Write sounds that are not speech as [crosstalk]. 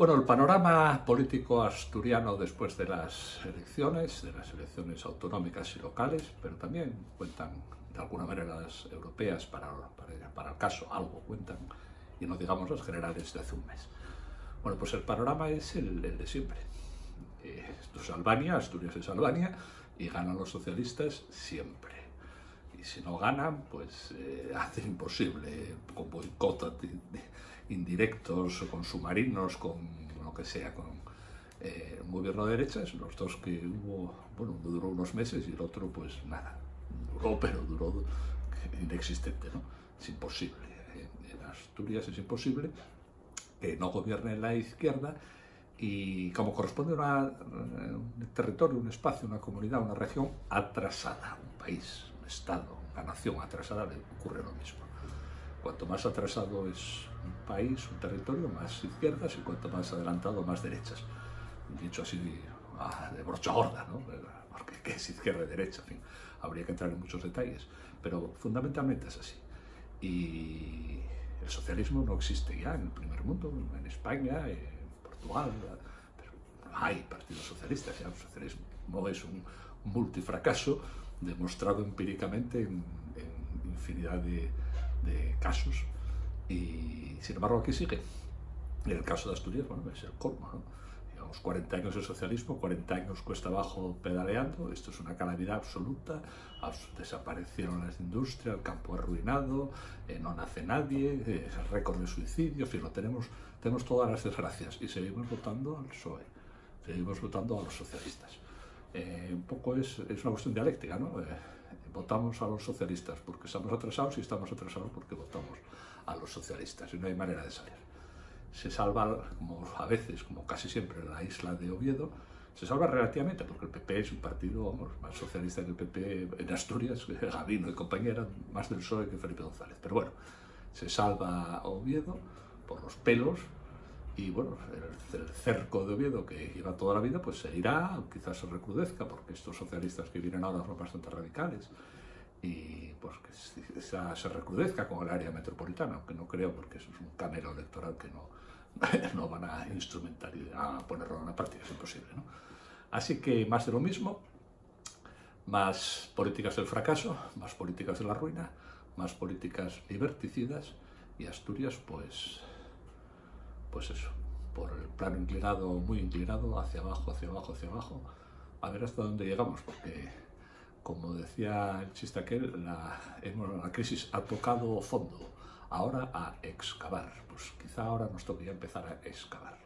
Bueno, el panorama político asturiano después de las elecciones, de las elecciones autonómicas y locales, pero también cuentan de alguna manera las europeas para, para, el caso, algo cuentan, y no digamos las generales de hace un mes. Bueno, pues el panorama es el, de siempre. Eh, esto es Albania, Asturias es Albania, y ganan los socialistas siempre. Y si no ganan, pues eh, [laughs] hacen imposible, con boicot indirectos, con submarinos, con lo que sea, con eh, un gobierno de derechas, los dos que hubo, bueno, duró unos meses y el otro pues nada, duró, pero duró inexistente, ¿no? Es imposible. En, Asturias es imposible que no gobierne la izquierda y como corresponde a un territorio, un espacio, una comunidad, una región atrasada, un país, un estado, una nación atrasada, le ocurre lo mismo. Cuanto más atrasado es un país, un territorio, más izquierdas y cuanto más adelantado, más derechas. Dicho así ah, de brocha gorda, ¿no? Porque ¿qué es izquierda y derecha? En fin, habría que entrar en muchos detalles, pero fundamentalmente es así. Y el socialismo no existe ya en el primer mundo, en España, en Portugal, pero hay partidos socialistas, ya el socialismo es un multifracaso demostrado empíricamente en, en infinidad de, de casos y sin embargo aquí sigue. En el caso de Asturias, bueno, es el colmo, ¿no? Digamos, 40 años de socialismo, 40 años cuesta abajo pedaleando, esto es una calamidad absoluta, desaparecieron las industrias, el campo arruinado, eh, no nace nadie, eh, récord de suicidios, y lo tenemos, tenemos todas las desgracias y seguimos votando al PSOE, seguimos votando a los socialistas. Eh, un poco es, es, una cuestión dialéctica, ¿no? Votamos a los socialistas porque estamos atrasados y estamos atrasados porque votamos a los socialistas y no hay manera de salir. Se salva, como a veces, como casi siempre, la isla de Oviedo, se salva relativamente porque el PP es un partido más socialista que el PP en Asturias, Gabino y compañera, más del PSOE que Felipe González. Pero bueno, se salva Oviedo por los pelos y bueno, el, cerco de Oviedo que lleva toda la vida, pues seguirá, quizás se recrudezca, porque estos socialistas que vienen ahora son bastante radicales, y pues que se, recrudezca con el área metropolitana, aunque no creo, porque eso es un camero electoral que no, [laughs] no van a instrumentar y a ponerlo en una partida, es imposible. ¿no? Así que más de lo mismo, más políticas del fracaso, más políticas de la ruina, más políticas liberticidas, y Asturias, pues pues eso, por el plano inclinado, muy inclinado, hacia abajo, hacia abajo, hacia abajo, a ver hasta dónde llegamos, porque como decía el chiste aquel, la, la crisis ha tocado fondo, ahora a excavar, pues quizá ahora nos tocaría empezar a excavar.